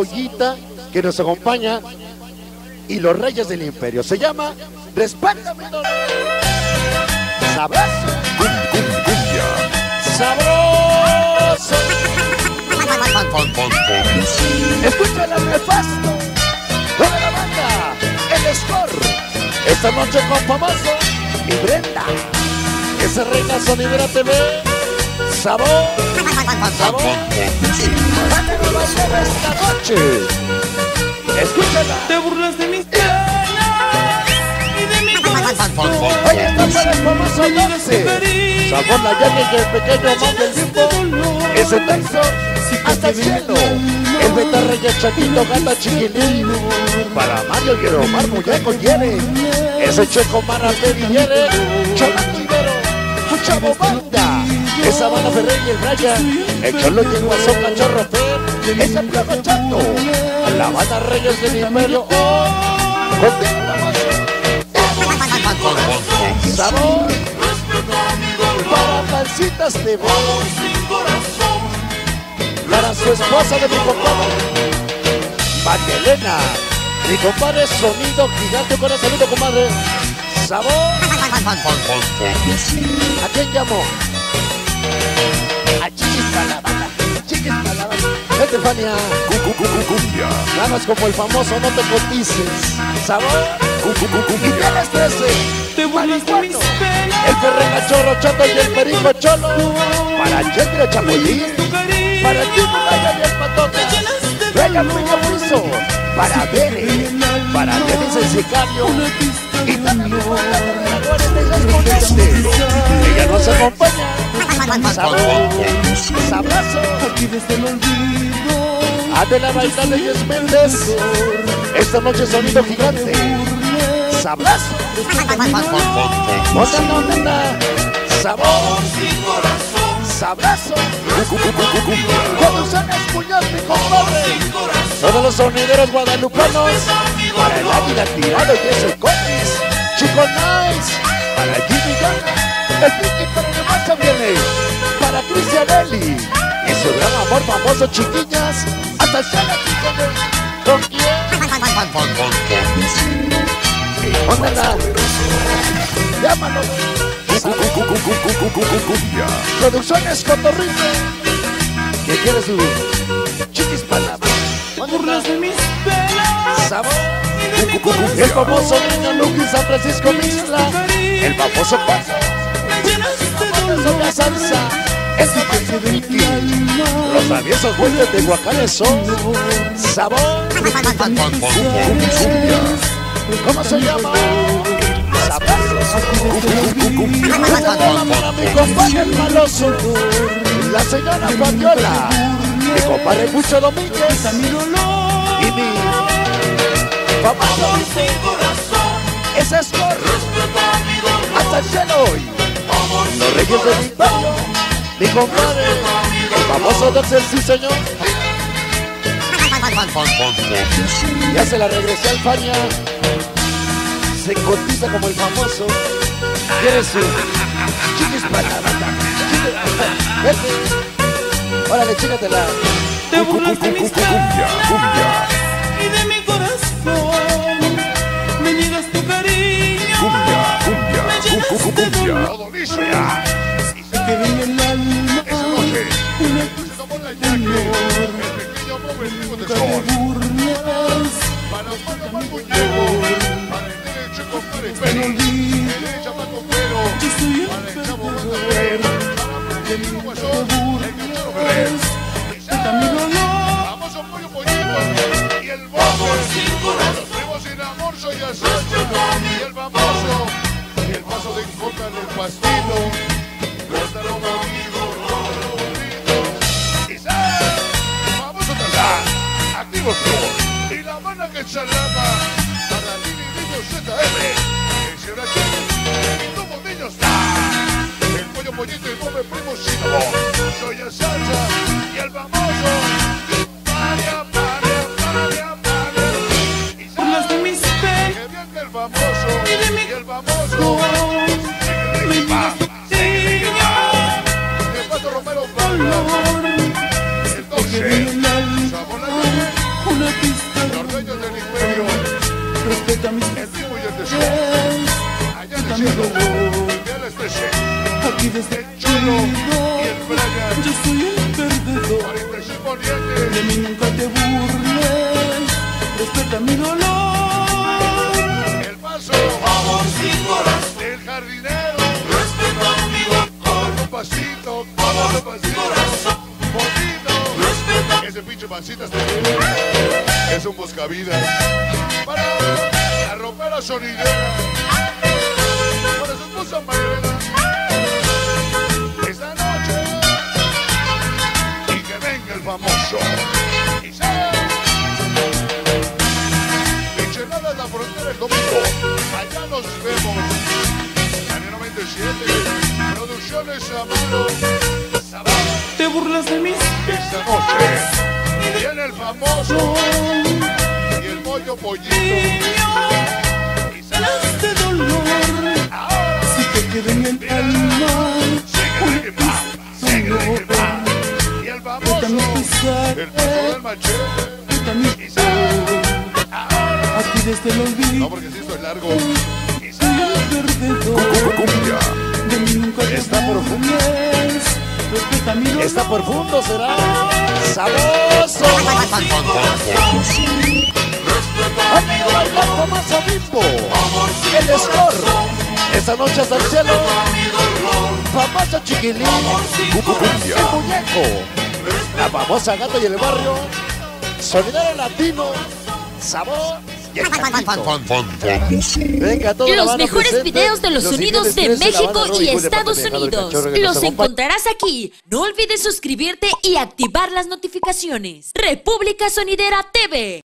Ollita que nos acompaña y los reyes del imperio. Se llama Respétame Dolor. Sabroso. Sabroso. Escucha la nefasto. Toda la banda. El score. Esta noche con Famoso y Brenda. Esa reina sonidera TV. Sabor. Sabor. Bailar esta noche. Escúchala. Te burlas de mis penas y de mi corazón. Oye, está para el famoso 12. Sabor la llave y el pequeño más del limbo. Ese Tyson hasta el cielo. El beta rey chatito gata chiquilín. Para Mario y el Omar Muñeco quiere. Ese checo Maras de Banda. Esa Banda Ferrer y el Brian. El Cholo y el Guasón Cachorro Fer. Ese Plato Chato. La Banda Reyes del Imperio. Oh, continuamos. Sabor para pancitas de voz para su esposa de mi compadre Magdalena mi compadre sonido gigante con el saludo comadre sabor ¿a quién llamó? A Chiquis para la banda Chiquis para la banda vete Fania nada más como el famoso no te cotices sabor y tienes 13 Te de mis penas El perregachorro chato y el perico cholo. Para tu cariño. Para ti, Muralla y el patote. De Raya Piña Piso. Para Bere. Para Denis el sicario. Y también para Ella nos acompaña. Sabor. Sabrazo. Aquí desde el olvido. Adela bailando y es Méndez. Esta noche sonido gigante. Sabrazo. Otra onda. Sabor. Sabrazo. Cuando el puñal, mi compadre. Todos los sonideros guadalupanos. Para el águila tirado y ese cotis. Chico Nice. Para Jimmy Gana. El Pinky para el marcha viene. Para Cristian Eli. Y su gran amor famoso, chiquillas. Hasta el Shana ¿Con quién? Póngala. Llámalo. Producciones Cotorrito. ¿Qué quiere su chiquis Burlas de mis penas sabor? De mi corazón. El famoso niño Lucky San Francisco Mixla. El famoso paso. Me llenas de la salsa. El famoso Ricky. Los traviesos vueltos de Guacales son sabor. ¿Cómo se llama? Mi compadre el maloso, la señora Fabiola, mi compadre Mucho Domínguez famoso Sin corazón. ese es por mi dolor. hasta el cielo hoy. Los reyes del imperio, mi compadre, el famoso Doxel, sí señor, ya se la regresé al Fania, se cotiza como el famoso, quiere su chiquis para la banda, vete. Órale. Te burlas de mis Todo ya. El alma. Esa noche se tomó la yaque. El pequeño de sol. Para. Para el derecho compadre. El Paco el Para el chavo. Banda. Para Guasón. El cachorro mi dolor. Famoso pollo pollito. Y el amor soy el. Y el famoso. Paso de Jota en el pastito. Aquí desde Chulo y el Yo soy el perdedor. De mí nunca te burles. Respeta mi dolor. El sin horas. Del jardinero. Respeta mi dolor. pasito. Vamos. Corazón. Ese pinche pasito es un buscavidas la sonidera. Para su esposa Marilena. Esta noche. Y que venga el famoso. Isaac. Michelada en la frontera el domingo. Allá nos vemos. Año 97. Producciones. Sabado. Te burlas de mis Esta noche. Viene el famoso. Y el pollo pollito. De dolor. Si te queda en el alma. Y el famoso. El del machete. Aquí desde el olvido. No, porque si esto es largo. Soy Isaac. el perdedor. Cumbia. De mí nunca te Está profundo. Está profundo, será sabroso. Amigo Tomás Bimbo. El score. Esta noche hasta el cielo. Famoso chiquilín. El muñeco. La famosa gata y el barrio. Sonidero latino. Sabor. Y el cantito. Venga, Los mejores videos de los sonidos ingredientes de México y Estados Unidos. Los encontrarás aquí. No olvides suscribirte y activar las notificaciones. República Sonidera TV.